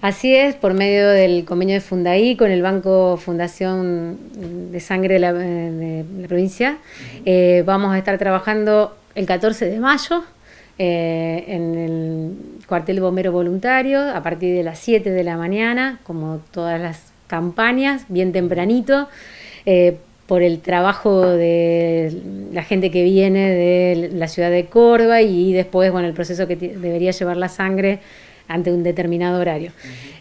Así es, por medio del convenio de Fundaí con el Banco Fundación de Sangre de la, provincia, eh, vamos a estar trabajando el 14 de mayo eh, en el cuartel bombero voluntario a partir de las 7 de la mañana, como todas las campañas, bien tempranito, eh, por el trabajo de la gente que viene de la ciudad de Córdoba y después, bueno, el proceso que debería llevar la sangre ante un determinado horario.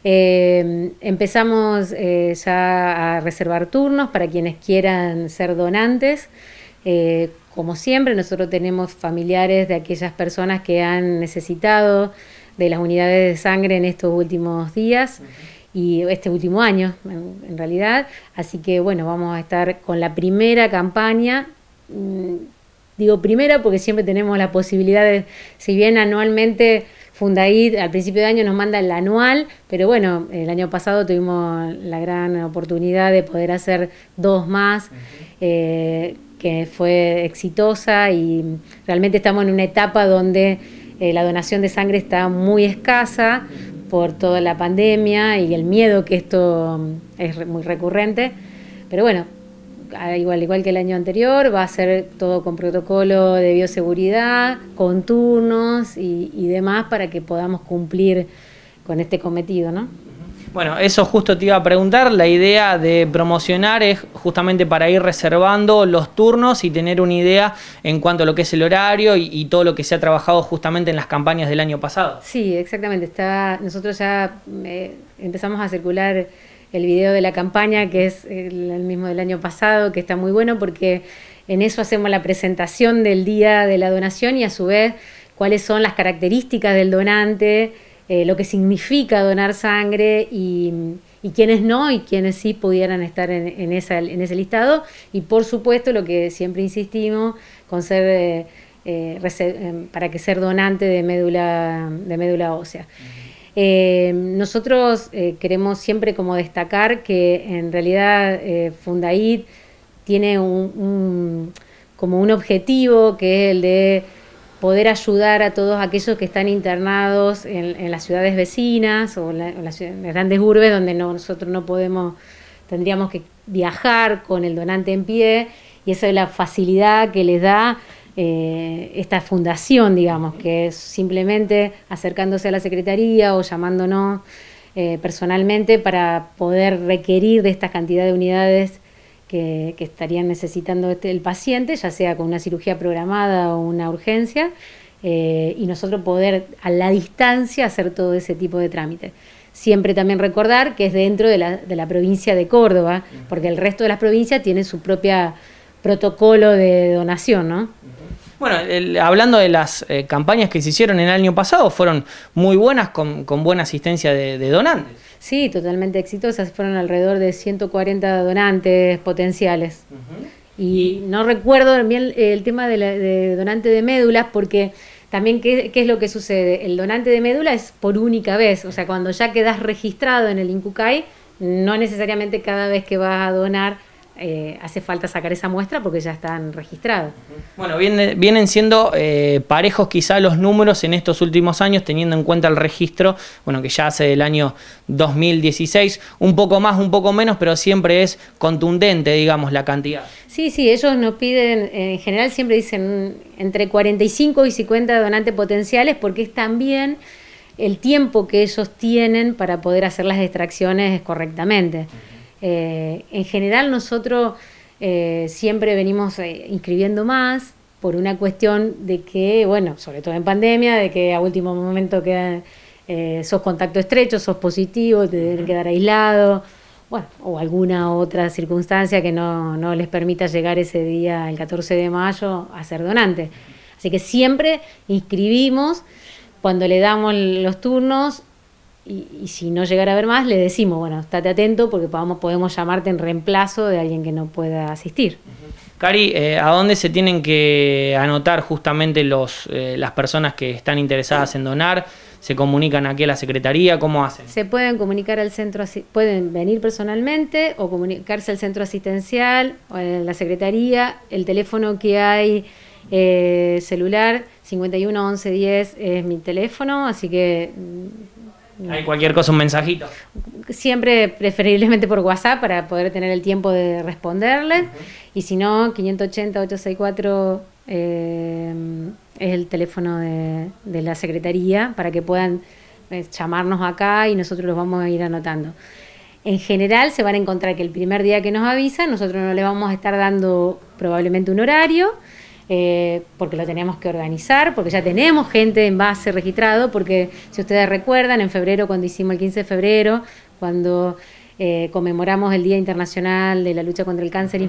Eh, empezamos eh, ya a reservar turnos para quienes quieran ser donantes. Eh, como siempre, nosotros tenemos familiares de aquellas personas que han necesitado de las unidades de sangre en estos últimos días y este último año, en, realidad. Así que, bueno, vamos a estar con la primera campaña. Mm, digo primera porque siempre tenemos la posibilidad de, si bien anualmente Fundaid al principio de año nos manda el anual, pero bueno, el año pasado tuvimos la gran oportunidad de poder hacer dos más, eh, que fue exitosa y realmente estamos en una etapa donde eh, la donación de sangre está muy escasa por toda la pandemia y el miedo que esto es muy recurrente. Pero bueno, igual, igual que el año anterior, va a ser todo con protocolo de bioseguridad, con turnos y, demás para que podamos cumplir con este cometido, ¿no? Bueno, eso justo te iba a preguntar. La idea de promocionar es justamente para ir reservando los turnos y tener una idea en cuanto a lo que es el horario y, todo lo que se ha trabajado justamente en las campañas del año pasado. Sí, exactamente. Está, nosotros ya eh, empezamos a circular el video de la campaña, que es el, mismo del año pasado, que está muy bueno porque en eso hacemos la presentación del día de la donación y a su vez cuáles son las características del donante, eh, lo que significa donar sangre y, y quiénes no y quiénes sí pudieran estar en, esa, en ese listado. Y por supuesto lo que siempre insistimos con ser... Eh, eh, para que ser donante de médula, de médula ósea. Eh, nosotros eh, queremos siempre como destacar que en realidad eh, Fundaid tiene un, como un objetivo que es el de poder ayudar a todos aquellos que están internados en, las ciudades vecinas o en, las, grandes urbes donde nosotros no podemos, tendríamos que viajar con el donante en pie y esa es la facilidad que les da eh, esta fundación, digamos, que es simplemente acercándose a la Secretaría o llamándonos eh, personalmente para poder requerir de esta cantidad de unidades que, estarían necesitando este, el paciente, ya sea con una cirugía programada o una urgencia, eh, y nosotros poder a la distancia hacer todo ese tipo de trámites. Siempre también recordar que es dentro de la, de la provincia de Córdoba, porque el resto de las provincias tienen su propia protocolo de donación, ¿no? Bueno, hablando de las eh, campañas que se hicieron el año pasado, fueron muy buenas, con, buena asistencia de, donantes. Sí, totalmente exitosas. Fueron alrededor de 140 donantes potenciales. Y no recuerdo bien el tema de, de donante de médulas porque también ¿qué, ¿qué, es lo que sucede? El donante de médula es por única vez, o sea, cuando ya quedas registrado en el INCUCAI, no necesariamente cada vez que vas a donar eh, hace falta sacar esa muestra porque ya están registrados. Bueno, vienen siendo eh, parejos quizá los números en estos últimos años, teniendo en cuenta el registro, bueno, que ya hace del año 2016, un poco más, un poco menos, pero siempre es contundente, digamos, la cantidad. Sí, sí, ellos nos piden, en general siempre dicen entre 45 y 50 donantes potenciales porque es también el tiempo que ellos tienen para poder hacer las extracciones correctamente. Eh, en general nosotros eh, siempre venimos eh, inscribiendo más por una cuestión de que, bueno, sobre todo en pandemia, de que a último momento quedan, sos contacto estrecho, sos positivo, te deben quedar aislado, bueno, o alguna otra circunstancia que no, no les permita llegar ese día, el 14 de mayo, a ser donante. Así que siempre inscribimos cuando le damos los turnos y, si no llegara a ver más, le decimos, bueno, estate atento porque podamos, podemos llamarte en reemplazo de alguien que no pueda asistir. Cari, eh, ¿a dónde se tienen que anotar justamente los, eh, las personas que están interesadas en donar? ¿Se comunican aquí a la Secretaría? ¿Cómo hacen? Se pueden comunicar al centro, pueden venir personalmente o comunicarse al centro asistencial o a la Secretaría. El teléfono que hay eh, celular 51 11 10 es mi teléfono, así que Hay cualquier cosa, un mensajito. Siempre preferiblemente por WhatsApp para poder tener el tiempo de responderle. Y si no, 580-864 eh, es el teléfono de, de, la Secretaría para que puedan eh, llamarnos acá y nosotros los vamos a ir anotando. En general se van a encontrar que el primer día que nos avisan, nosotros no le vamos a estar dando probablemente un horario, eh, porque lo tenemos que organizar, porque ya tenemos gente en base registrado, porque si ustedes recuerdan, en febrero, cuando hicimos el 15 de febrero, cuando eh, conmemoramos el Día Internacional de la Lucha contra el Cáncer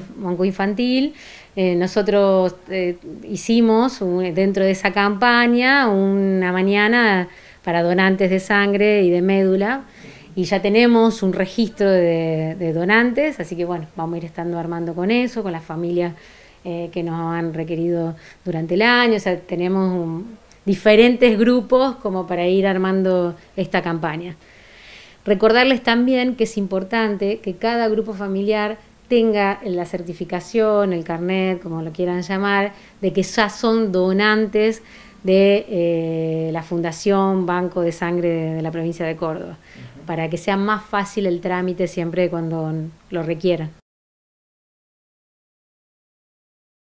Infantil, eh, nosotros hicimos dentro de esa campaña una mañana para donantes de sangre y de médula y ya tenemos un registro de, donantes, así que bueno, vamos a ir estando armando con eso, con las familias eh, que nos han requerido durante el año, o sea, tenemos diferentes grupos como para ir armando esta campaña. Recordarles también que es importante que cada grupo familiar tenga la certificación, el carnet, como lo quieran llamar, de que ya son donantes de eh, la Fundación Banco de Sangre de la provincia de Córdoba para que sea más fácil el trámite siempre cuando lo requieran.